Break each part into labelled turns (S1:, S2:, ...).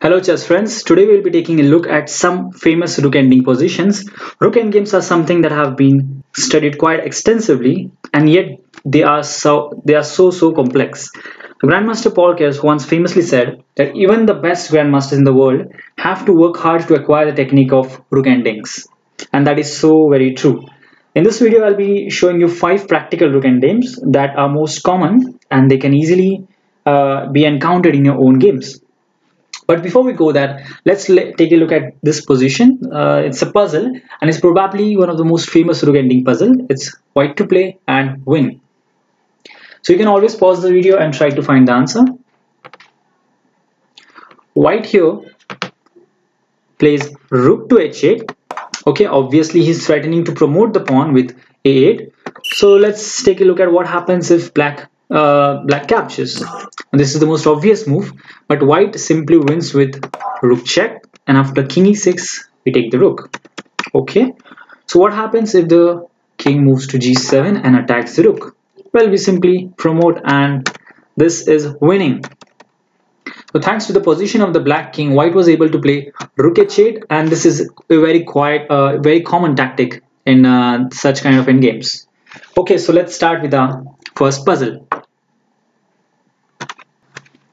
S1: Hello chess friends, today we'll be taking a look at some famous rook ending positions. Rook endgames are something that have been studied quite extensively and yet they are so they are so so complex. Grandmaster Paul Keres once famously said that even the best grandmasters in the world have to work hard to acquire the technique of rook endings. And that is so very true. In this video I'll be showing you five practical rook endgames that are most common and they can easily uh, be encountered in your own games. But before we go there, let's take a look at this position. Uh, it's a puzzle and it's probably one of the most famous rook ending puzzle. It's white to play and win. So you can always pause the video and try to find the answer. White here plays rook to h8. Okay, obviously he's threatening to promote the pawn with a8. So let's take a look at what happens if black uh, black captures. And this is the most obvious move, but white simply wins with rook check, and after king e6, we take the rook. Okay, so what happens if the king moves to g7 and attacks the rook? Well, we simply promote, and this is winning. So thanks to the position of the black king, white was able to play rook h8, and this is a very quiet, uh, very common tactic in uh, such kind of endgames. Okay, so let's start with our first puzzle.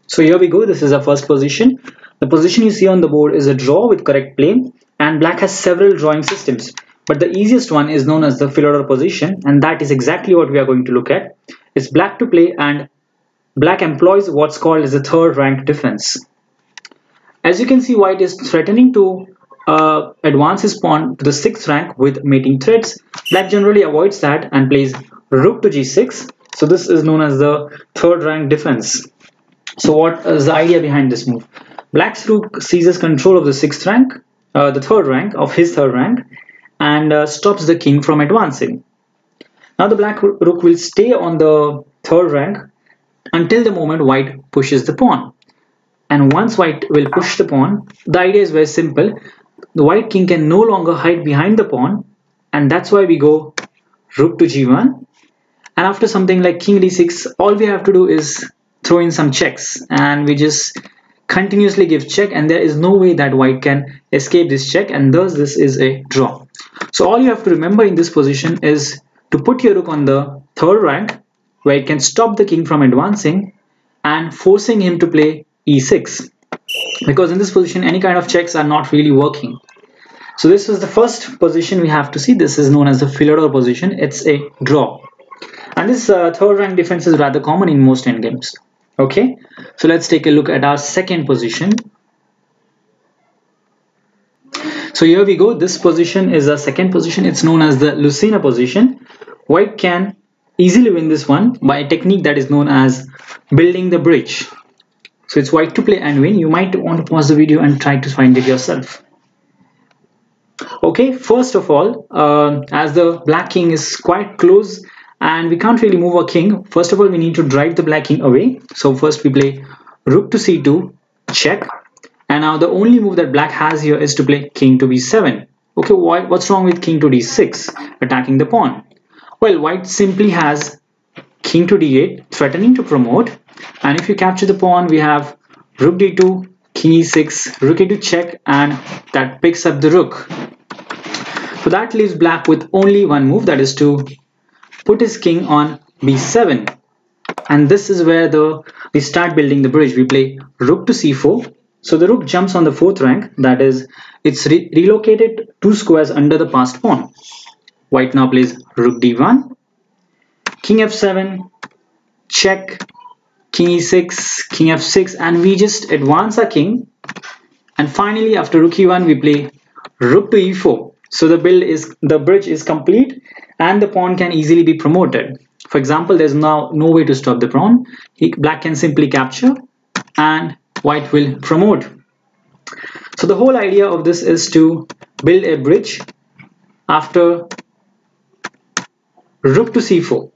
S1: So here we go, this is our first position. The position you see on the board is a draw with correct play and black has several drawing systems. But the easiest one is known as the Philidor position and that is exactly what we are going to look at. It's black to play and black employs what's called as a third rank defense. As you can see white is threatening to uh, advance his pawn to the sixth rank with mating threats. Black generally avoids that and plays rook to g6. So this is known as the third rank defense. So what is the idea behind this move? Black's rook seizes control of the sixth rank, uh, the third rank of his third rank, and uh, stops the king from advancing. Now the black rook will stay on the third rank until the moment white pushes the pawn. And once white will push the pawn, the idea is very simple. The white king can no longer hide behind the pawn, and that's why we go rook to g1. And after something like king d6, all we have to do is throw in some checks and we just continuously give check and there is no way that white can escape this check and thus this is a draw. So all you have to remember in this position is to put your rook on the third rank where it can stop the king from advancing and forcing him to play e6 because in this position any kind of checks are not really working. So this was the first position we have to see. This is known as the Philidor position. It's a draw. And this uh, third rank defense is rather common in most endgames okay so let's take a look at our second position. So here we go. This position is a second position. It's known as the Lucena position. White can easily win this one by a technique that is known as building the bridge. So it's white to play and win. You might want to pause the video and try to find it yourself. Okay first of all uh, as the black king is quite close and we can't really move our king. First of all we need to drive the black king away. So first we play rook to c2 check. And now the only move that black has here is to play king to b7 okay why, what's wrong with king to d6 attacking the pawn. Well white simply has king to d8 threatening to promote. And if you capture the pawn we have rook d2 king e6 rook a2 check and that picks up the rook. So that leaves black with only one move that is to put his king on b7 and this is where the we start building the bridge. We play rook to c4 so the rook jumps on the fourth rank. That is it's re relocated two squares under the passed pawn. White now plays rook d1 king f7 check. King e6 king f6 and we just advance our king. And finally after rook e1 we play rook to e4 so the build is the bridge is complete and the pawn can easily be promoted. For example, there's now no way to stop the pawn. He, black can simply capture and white will promote. So the whole idea of this is to build a bridge after rook to c4.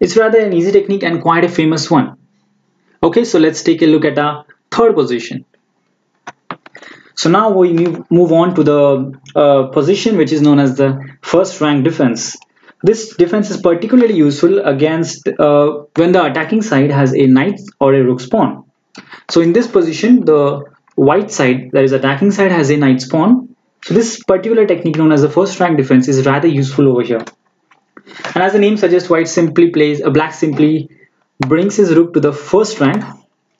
S1: It's rather an easy technique and quite a famous one. Okay, so let's take a look at our third position. So now we move on to the uh, position which is known as the first rank defense. This defense is particularly useful against uh, when the attacking side has a knight or a rook pawn. So in this position, the white side, that is attacking side has a knight pawn. So this particular technique known as the first rank defense is rather useful over here. And as the name suggests, white simply plays, a black simply brings his rook to the first rank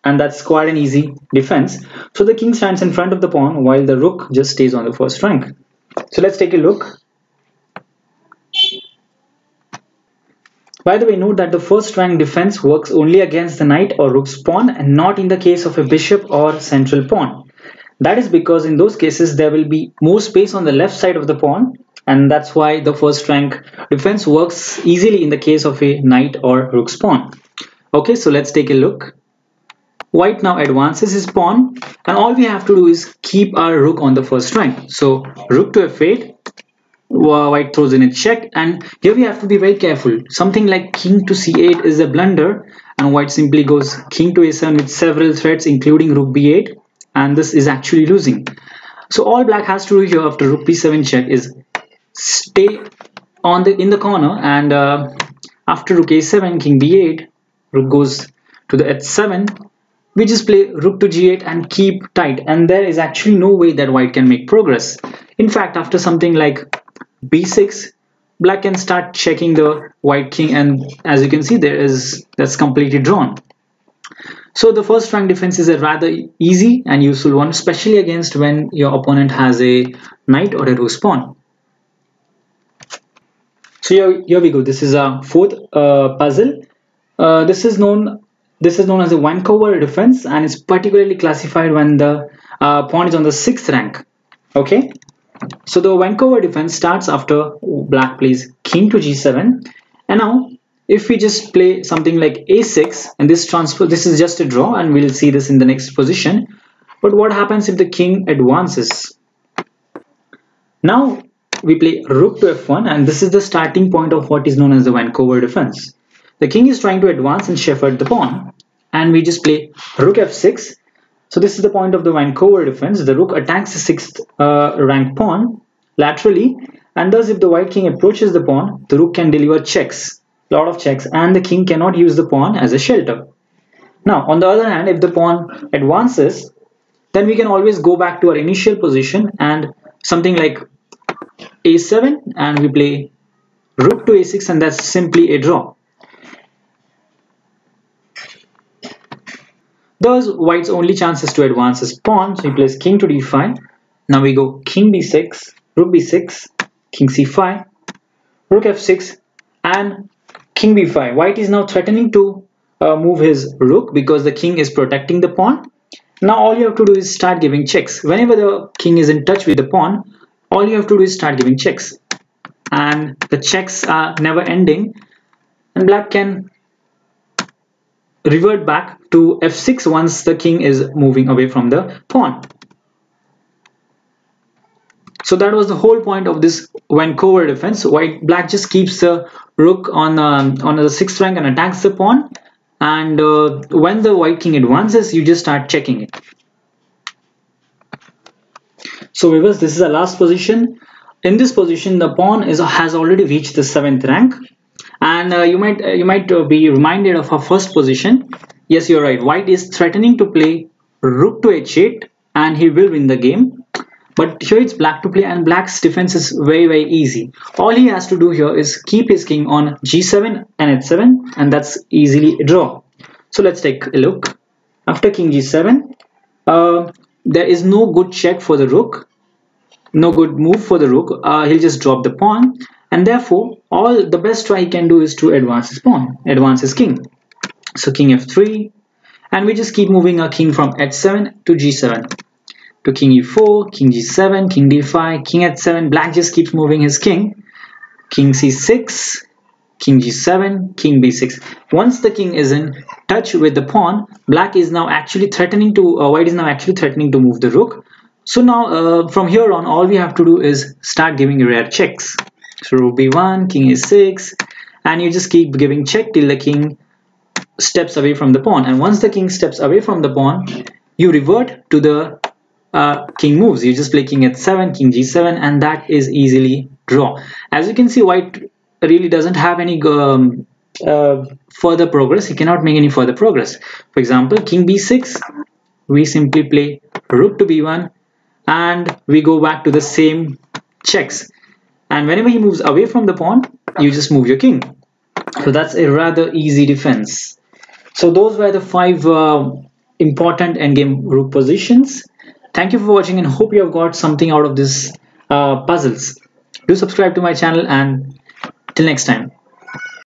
S1: and that's quite an easy defense. So the king stands in front of the pawn while the rook just stays on the first rank. So let's take a look. By the way, note that the first rank defense works only against the knight or rook's pawn and not in the case of a bishop or central pawn. That is because in those cases there will be more space on the left side of the pawn and that's why the first rank defense works easily in the case of a knight or rook's pawn. Okay, so let's take a look. White now advances his pawn and all we have to do is keep our rook on the first rank. So rook to f8, white throws in a check and here we have to be very careful. Something like king to c8 is a blunder and white simply goes king to a7 with several threats including rook b8 and this is actually losing. So all black has to do here after rook b7 check is stay on the in the corner and uh, after rook a7 king b8 rook goes to the h7 we just play rook to g8 and keep tight and there is actually no way that white can make progress. In fact after something like b6 black can start checking the white king and as you can see there is that's completely drawn. So the first rank defense is a rather easy and useful one especially against when your opponent has a knight or a rook pawn. So here, here we go. This is a fourth uh, puzzle. Uh, this is known this is known as the Vancura defense and is particularly classified when the uh, pawn is on the sixth rank. Okay, so the Vancura defense starts after black plays king to g7 and now if we just play something like a6 and this transfer this is just a draw and we'll see this in the next position. But what happens if the king advances? Now we play rook to f1 and this is the starting point of what is known as the Vancura defense the king is trying to advance and shepherd the pawn and we just play rook f6. So this is the point of the Vancura defense. The rook attacks the sixth uh, rank pawn laterally and thus if the white king approaches the pawn, the rook can deliver checks, a lot of checks and the king cannot use the pawn as a shelter. Now on the other hand, if the pawn advances, then we can always go back to our initial position and something like a7 and we play rook to a6 and that's simply a draw. Thus, white's only chances to advance is pawn, so he plays king to d5. Now we go king b6, rook b6, king c5, rook f6, and king b5. White is now threatening to uh, move his rook because the king is protecting the pawn. Now all you have to do is start giving checks. Whenever the king is in touch with the pawn, all you have to do is start giving checks. And the checks are never ending. And black can revert back to f6 once the king is moving away from the pawn. So that was the whole point of this Vancura defense. White black just keeps the rook on um, on the sixth rank and attacks the pawn. And uh, when the white king advances, you just start checking it. So viewers, this is the last position. In this position, the pawn is has already reached the seventh rank and uh, you might uh, you might uh, be reminded of our first position. Yes you're right. White is threatening to play rook to h8 and he will win the game. But here it's black to play and black's defense is very very easy. All he has to do here is keep his king on g7 and h7 and that's easily a draw. So let's take a look. After king g7 uh, there is no good check for the rook no good move for the rook uh, he'll just drop the pawn. And therefore all the best try he can do is to advance his pawn advance his king. So king f3 and we just keep moving our king from h7 to g7 to king e4 king g7 king d5 king h7 black just keeps moving his king. King c6 king g7 king b6 once the king is in touch with the pawn black is now actually threatening to uh, white is now actually threatening to move the rook so now uh, from here on all we have to do is start giving rare checks so rook b1, king a6, and you just keep giving check till the king steps away from the pawn. And once the king steps away from the pawn, you revert to the uh, king moves. You just play king h7, king g7, and that is easily draw. As you can see, white really doesn't have any um, uh, further progress. He cannot make any further progress. For example, king b6, we simply play rook to b1 and we go back to the same checks. And whenever he moves away from the pawn you just move your king. So that's a rather easy defense. So those were the five uh, important endgame rook positions. Thank you for watching and hope you have got something out of this uh, puzzles. Do subscribe to my channel and till next time